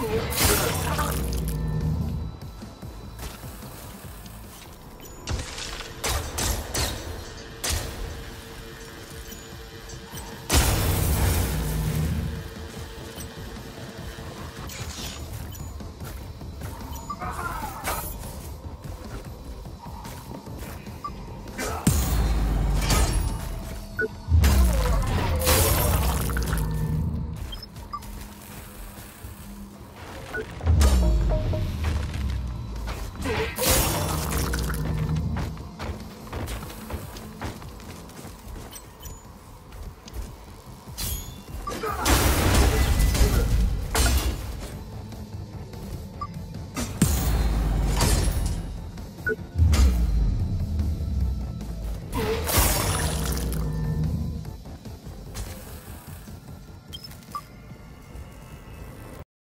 Ooh.